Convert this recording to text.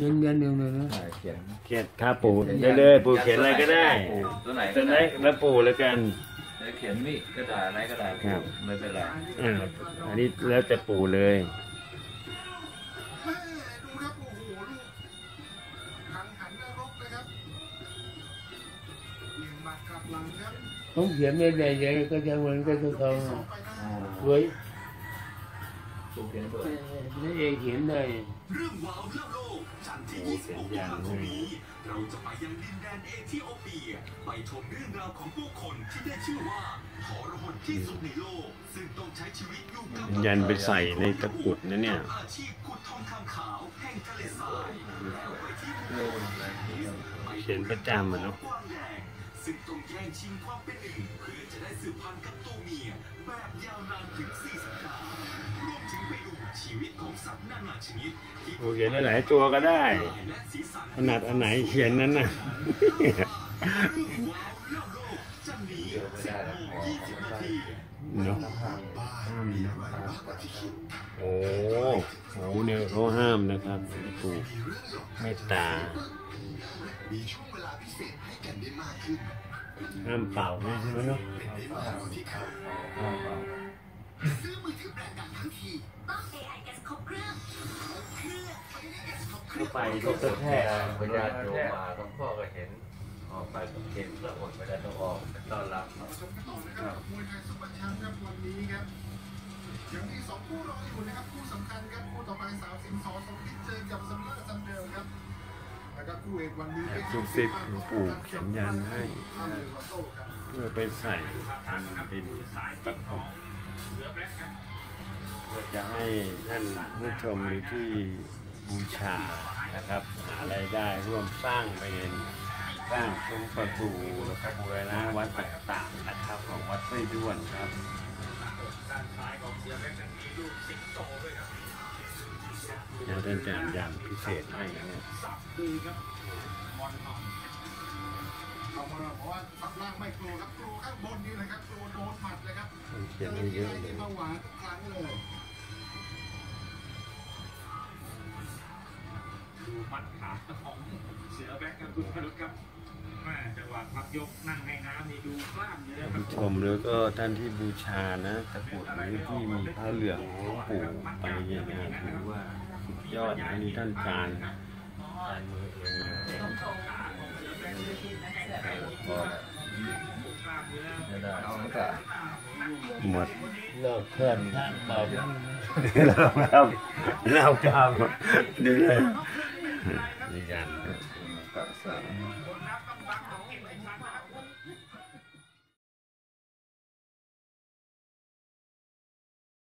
ยืนยันเดียวเลยนะใช่เขียนเขียนครับปู่ได้เลยปู่เขียนอะไรก็ได้ตัวไหนตัวไหนแล้วปู่แล้วกันจะเขียนนี่กระดาษไหนกระดาษครับไม่เป็นไรอ่าอันนี้แล้วแต่ปู่เลยแม่ดูครับโอ้โหลูกหันหันนรกนะครับเบี่ยงหมัดกลับหลังครับผมเขียนไม่ได้ใหญ่ก็จะเหมือนกับตัวทองสองไปหน้าสวย ตัวเขียนเปิดนี่เองเขียนได้เรื่องว้าวเล่าโลกจันทร์ที่ 26ตุลาคมนี้ เราจะไปยังดินแดนเอธิโอเปีย ไปชมเรื่องราวของผู้คนที่ได้ชื่อว่าทรหดที่สุดในโลก ซึ่งต้องใช้ชีวิตอยู่กับยันไปใส่ในตะกุดนะเนี่ยอาชีพขุดทองคำขาวแห่งทะเลทรายแล้วไปที่ภูเร็วอะไรเขียนประจำเหมือะเนาะ ซึ่งต้องแย่งชิงความเป็นหนึ่งเพื่อจะได้สืบพันธุ์กับตัวเมีย แบบยาวนานถึง4สัปดาห์รวมถึงไปดูชีวิตของสัตว์นานาชนิดที่ปู่เขียนได้หลายตัวก็ได้และสีสันขนาดอันไหนเขียนนั้นน่ะเจอไม่ได้แล้วพอของใช่เนาะห้ามห้ามนะโอ้โหเนี่ยเขาห้ามนะครับปู่เมตตาห้ามเป่าด้วยใช่ไหมเนาะห้ามที่เขาห้ามเอาซื้อมือถือแบรนด์ดังทั้งทีต้อง AIS ครบเครบเคก็รื่องไปก็ก็จะจะแพ้พญาโยมาต้องพ่อก็เห็นออกไปก็เห็นแล้วอดไม่ได้ต้องออกต้อนรับ ยังมีสองคู่รออยู่นะครับคู่สำคัญครับคู่ต่อไปสาวสิงห์สอสมคิดเจอกับซัมเมอร์ซัมเดลครับแล้วก็คู่เอกวันนี้แอบซุบซิบหลวงปู่เขียนยันให้เลยวัตโต้ครับเพื่อไปใส่ดินตะกบเพื่อจะให้ท่านผู้ชมหรือที่บูชานะครับหารายได้ร่วมสร้างไปเงินสร้างซุ้มประตูแล้วก็บูรณะวัดต่างๆนะครับของวัดไส้ด้วนครับแล้านจะอย่างเศษให้เนี่ยดีครับเอามาบอ กว่าไม่กลัวครับกลัวข้างบนนี่แหละครับกลัวโดนหมัดเลยครับท่านเขียนไว้เยอะเลยเบาหวานทุกครั้งเลยดูมัดขาของเสือแบ็คกับคุณพรุครับแม่จังหวะพักยกนั่งในน้ำนี่ดูกล้ามเนื้อครับชมแล้วก็ท่านที่บูชานะตะกรุดหรือที่มีพระเหลืองหลวงปู่ไปอย่างนี้ถือว่า ยอดอันนี้ท่านจานจานมือเองเลยพอไม่ได้เอาไม่ได้หมดเลิกเพื่อนท่านเบาเราครับเราครับดูเลยนี่กันกะสามคนนับต้อง